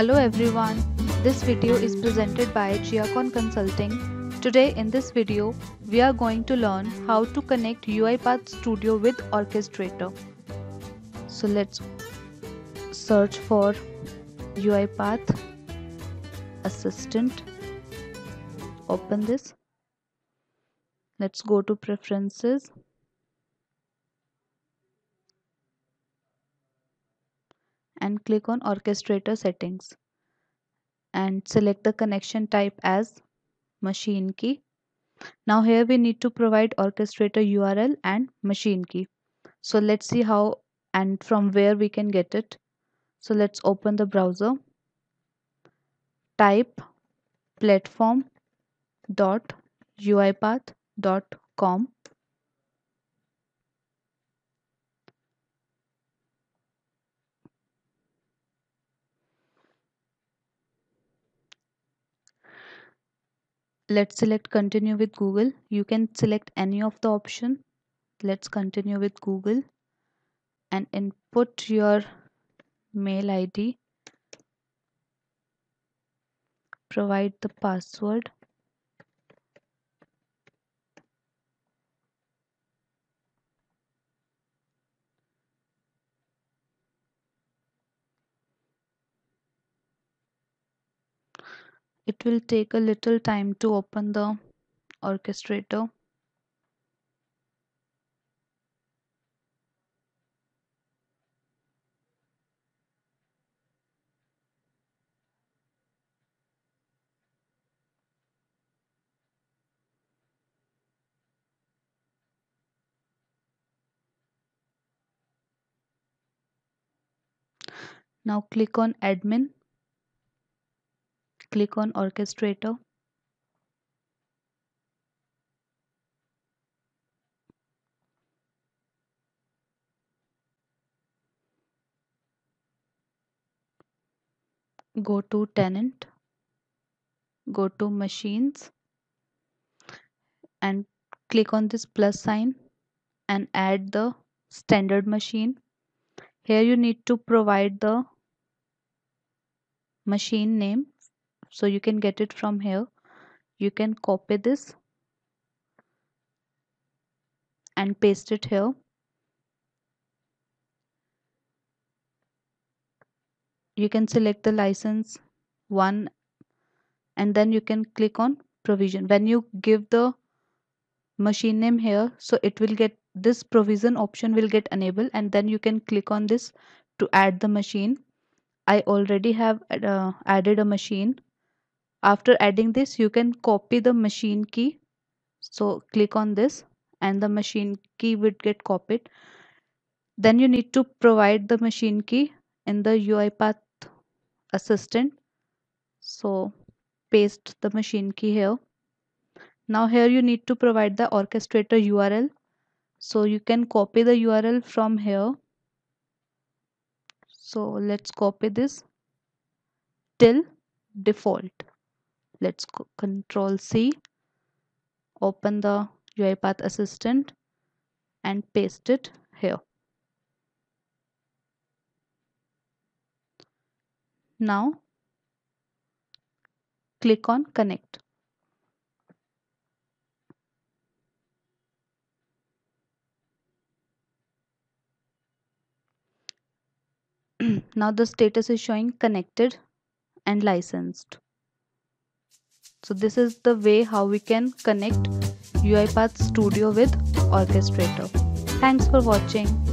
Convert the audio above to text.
Hello everyone, this video is presented by Chiacon Consulting. Today in this video, we are going to learn how to connect UiPath Studio with Orchestrator. So let's search for UiPath Assistant. Open this. Let's go to Preferences. And click on orchestrator settings and select the connection type as machine key. Now here we need to provide orchestrator URL and machine key. So let's see how and from where we can get it. So let's open the browser. Type platform dot uipath dot com let's select continue with google. You can select any of the option. Let's continue with google and input your mail id provide the password it will take a little time to open the orchestrator. Now click on admin click on orchestrator. Go to tenant. Go to machines. And click on this plus sign and add the standard machine. Here you need to provide the machine name so you can get it from here. You can copy this and paste it here. You can select the license one and then you can click on provision. When you give the machine name here so it will get this provision option will get enabled and then you can click on this to add the machine. I already have uh, added a machine after adding this you can copy the machine key. So click on this and the machine key would get copied. Then you need to provide the machine key in the UiPath assistant. So paste the machine key here. Now here you need to provide the orchestrator URL so you can copy the URL from here. So let's copy this till default let's control C. Open the UiPath assistant and paste it here. Now click on connect. Now the status is showing connected and licensed so this is the way how we can connect UiPath Studio with Orchestrator. Thanks for watching.